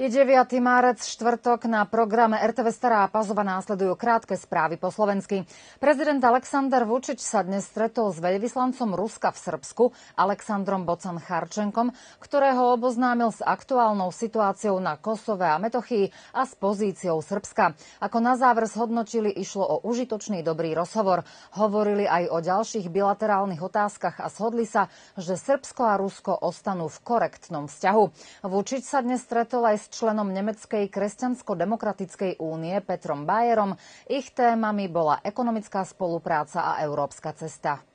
Je 9. márec, štvrtok. Na programe RTV Stará Pazova následujú krátke správy po slovensky. Prezident Aleksandr Vučič sa dnes stretol s veľvyslancom Ruska v Srbsku, Aleksandrom Bocan Charčenkom, ktorého oboznámil s aktuálnou situáciou na Kosove a Metochii a s pozíciou Srbska. Ako na záver zhodnotili, išlo o užitočný dobrý rozhovor. Hovorili aj o ďalších bilaterálnych otázkach a shodli sa, že Srbsko a Rusko ostanú v korektnom vzťahu. Vučič sa dnes stretol aj s členom Nemeckej kresťansko-demokratickej únie Petrom Bayerom. Ich témami bola ekonomická spolupráca a európska cesta.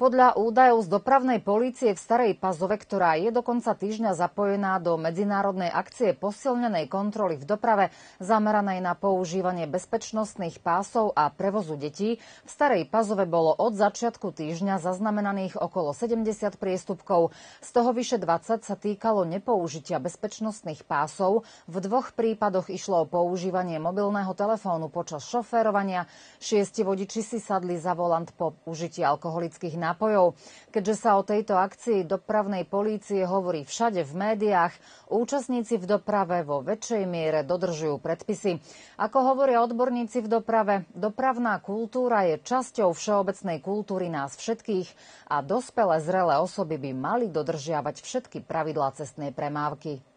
Podľa údajov z dopravnej polície v Starej Pazove, ktorá je do konca týždňa zapojená do medzinárodnej akcie posilnenej kontroly v doprave zameranej na používanie bezpečnostných pásov a prevozu detí, v Starej Pazove bolo od začiatku týždňa zaznamenaných okolo 70 priestupkov. Z toho vyše 20 sa týkalo nepoužitia bezpečnostných pásov. V dvoch prípadoch išlo o používanie mobilného telefónu počas šoférovania. Šiesti vodiči si sadli za volant po užití alkoholických nápojov nápojov. Keďže sa o tejto akcii dopravnej polície hovorí všade v médiách, účastníci v doprave vo väčšej miere dodržujú predpisy. Ako hovoria odborníci v doprave, dopravná kultúra je časťou všeobecnej kultúry nás všetkých a dospelé zrelé osoby by mali dodržiavať všetky pravidlá cestnej premávky.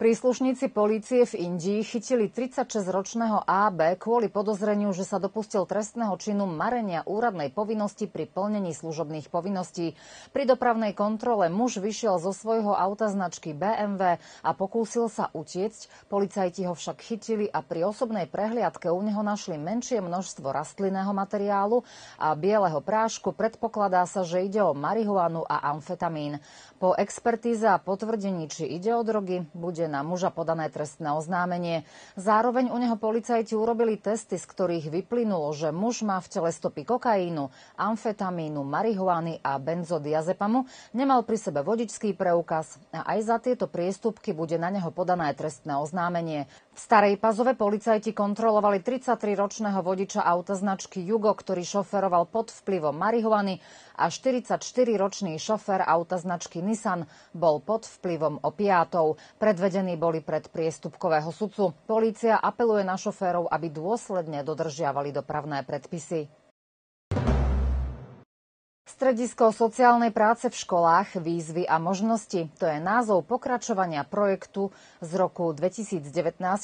Príslušníci polície v Indii chytili 36-ročného AB kvôli podozreniu, že sa dopustil trestného činu marenia úradnej povinnosti pri plnení služobných povinností. Pri dopravnej kontrole muž vyšiel zo svojho auta značky BMW a pokúsil sa utiecť. Policajti ho však chytili a pri osobnej prehliadke u neho našli menšie množstvo rastlinného materiálu a bieleho prášku. Predpokladá sa, že ide o marihuanu a amfetamín. Po expertíze a potvrdení, či ide o drogy, bude na muža podané trestné oznámenie. Zároveň u neho policajti urobili testy, z ktorých vyplynulo, že muž má v tele stopy kokainu, amfetamínu, marihuany a benzodiazepamu, nemal pri sebe vodičský preukaz a aj za tieto priestupky bude na neho podané trestné oznámenie. V Starej Pazove policajti kontrolovali 33-ročného vodiča auta značky Jugo, ktorý šoferoval pod vplyvom marihuany a 44-ročný šofér auta značky Nissan bol pod vplyvom opiátov. Predvedení boli pred priestupkového sudcu. Polícia apeluje na šoférov, aby dôsledne dodržiavali dopravné predpisy. Stredisko sociálnej práce v školách, výzvy a možnosti. To je názov pokračovania projektu z roku 2019,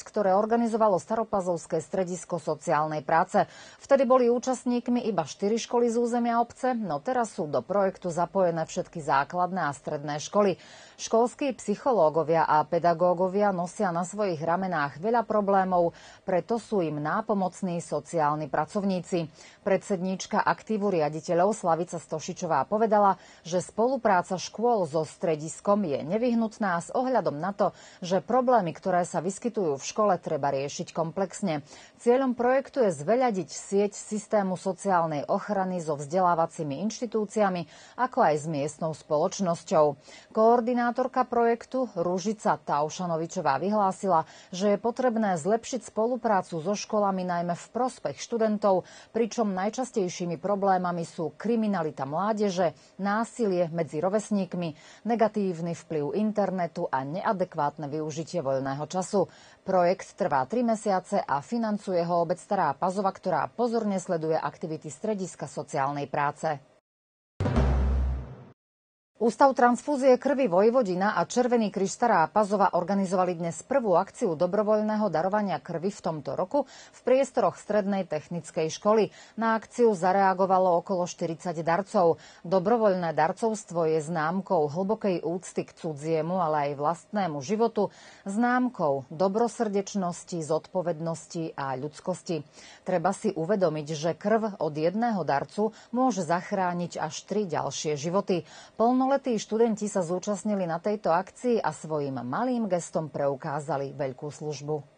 ktoré organizovalo Staropazovské stredisko sociálnej práce. Vtedy boli účastníkmi iba 4 školy z územia obce, no teraz sú do projektu zapojené všetky základné a stredné školy. Školskí psychológovia a pedagógovia nosia na svojich ramenách veľa problémov, preto sú im nápomocní sociálni pracovníci. Predsedníčka aktívu riaditeľov Slavica Stošičová povedala, že spolupráca škôl so strediskom je nevyhnutná s ohľadom na to, že problémy, ktoré sa vyskytujú v škole, treba riešiť komplexne. Cieľom projektu je zveľadiť sieť systému sociálnej ochrany so vzdelávacími inštitúciami, ako aj s miestnou spoločnosťou. Koordinátorka projektu Rúžica Taušanovičová vyhlásila, že je potrebné zlepšiť spoluprácu so školami najmä v prospech študentov, pričom najčastejšími problémami sú kriminalita mládeže, násilie medzi rovesníkmi, negatívny vplyv internetu a neadekvátne využitie voľného času. Projekt trvá 3 mesiace a financuje ho obec Stará Pazova, ktorá pozorne sleduje aktivity Strediska sociálnej práce. Ústav transfúzie krvi Vojvodina a Červený kríž Stará Pazova organizovali dnes prvú akciu dobrovoľného darovania krvi v tomto roku v priestoroch Strednej technickej školy. Na akciu zareagovalo okolo 40 darcov. Dobrovoľné darcovstvo je známkou hlbokej úcty k cudziemu, ale aj vlastnému životu, známkou dobrosrdečnosti, zodpovednosti a ľudskosti. Treba si uvedomiť, že krv od jedného darcu môže zachrániť až tri ďalšie životy. Plno Plnoletí študenti sa zúčastnili na tejto akcii a svojim malým gestom preukázali veľkú službu.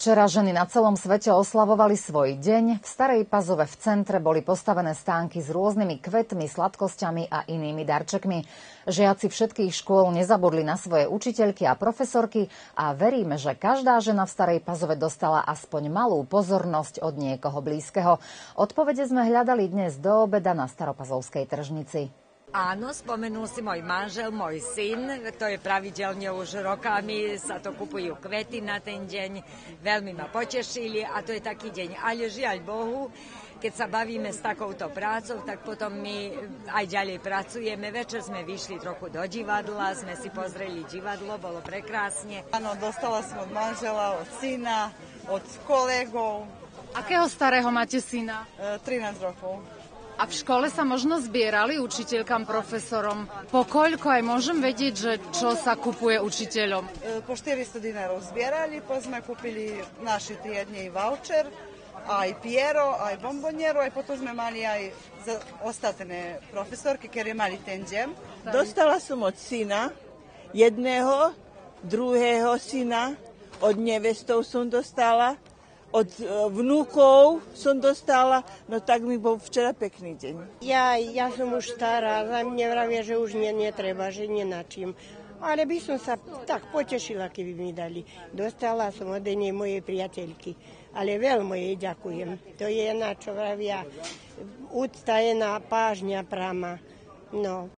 Včera ženy na celom svete oslavovali svoj deň. V Starej Pazove v centre boli postavené stánky s rôznymi kvetmi, sladkosťami a inými darčekmi. Žiaci všetkých škôl nezabudli na svoje učiteľky a profesorky a veríme, že každá žena v Starej Pazove dostala aspoň malú pozornosť od niekoho blízkeho. Odpovede sme hľadali dnes do obeda na Staropazovskej tržnici. Áno, spomenul si môj manžel, môj syn, to je pravidelne už rokami, sa to kupujú kvety na ten deň, veľmi ma potešili a to je taký deň. Ale žiaľ Bohu, keď sa bavíme s takouto prácou, tak potom my aj ďalej pracujeme. Večer sme vyšli trochu do divadla, sme si pozreli divadlo, bolo prekrásne. Áno, dostala som od manžela, od syna, od kolegov. Akého starého máte syna? E, 13 rokov. A v škole sa možno zbierali učiteľkám, profesorom. Po koľko aj môžem vedieť, že čo sa kupuje učiteľom? E, po 400 dinárov zbierali, po sme kúpili naši triednej voucher, aj Piero, aj bomboniero, aj potom sme mali aj za ostatné profesorky, ktoré mali ten deň. Dostala som od syna jedného, druhého syna, od nevestov som dostala, od e, vnúkov som dostala, no tak mi bol včera pekný deň. Ja, ja som už stará, za mne vravia, že už nie, netreba, že nie na čím. Ale by som sa tak potešila, keby mi dali. Dostala som od jednej mojej priateľky, ale veľmi jej ďakujem. To je na čo vravia, úcta je na pážňa prama. No,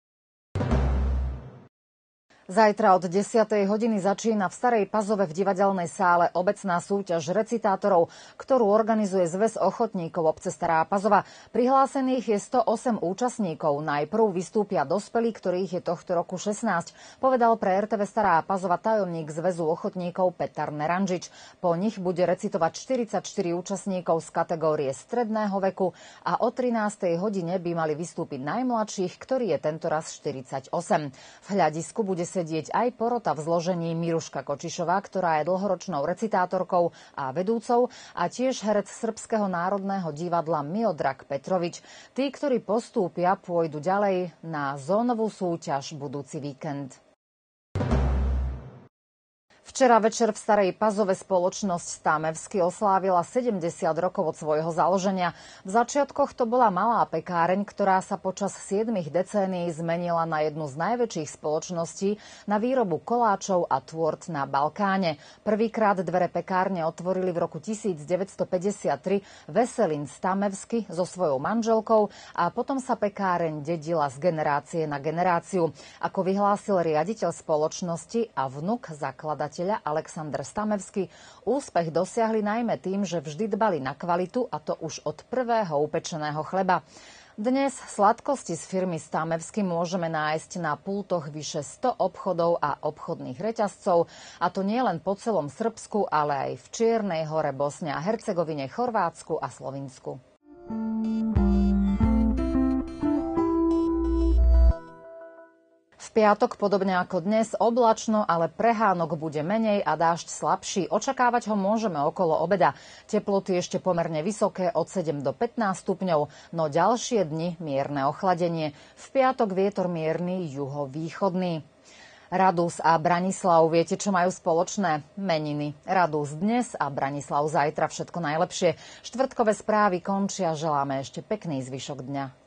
Zajtra od 10. hodiny začína v Starej Pazove v divadelnej sále obecná súťaž recitátorov, ktorú organizuje Zväz ochotníkov obce Stará Pazova. Prihlásených je 108 účastníkov. Najprv vystúpia dospelí, ktorých je tohto roku 16, povedal pre RTV Stará Pazova tajomník Zväzu ochotníkov Petar Neranžič. Po nich bude recitovať 44 účastníkov z kategórie stredného veku a o 13. hodine by mali vystúpiť najmladších, ktorý je tentoraz 48. V hľadisku bude sedieť aj porota v zložení Miruška Kočišová, ktorá je dlhoročnou recitátorkou a vedúcou a tiež herec Srbského národného divadla Miodrak Petrovič. Tí, ktorí postúpia, pôjdu ďalej na zónovú súťaž budúci víkend. Včera večer v Starej Pazove spoločnosť Stamevsky oslávila 70 rokov od svojho založenia. V začiatkoch to bola malá pekáreň, ktorá sa počas 7 decénií zmenila na jednu z najväčších spoločností na výrobu koláčov a tvort na Balkáne. Prvýkrát dvere pekárne otvorili v roku 1953 Veselin Stamevsky so svojou manželkou a potom sa pekáreň dedila z generácie na generáciu. Ako vyhlásil riaditeľ spoločnosti a vnuk zakladateľ podnikateľa Aleksandr Stamevsky úspech dosiahli najmä tým, že vždy dbali na kvalitu a to už od prvého upečeného chleba. Dnes sladkosti z firmy Stamevsky môžeme nájsť na pultoch vyše 100 obchodov a obchodných reťazcov, a to nie len po celom Srbsku, ale aj v Čiernej hore, Bosne a Hercegovine, Chorvátsku a Slovinsku. Piatok, podobne ako dnes, oblačno, ale prehánok bude menej a dážď slabší. Očakávať ho môžeme okolo obeda. Teploty ešte pomerne vysoké od 7 do 15 stupňov, no ďalšie dni mierne ochladenie. V piatok vietor mierny juhovýchodný. Radus a Branislav, viete, čo majú spoločné? Meniny. Radus dnes a Branislav zajtra všetko najlepšie. Štvrtkové správy končia, želáme ešte pekný zvyšok dňa.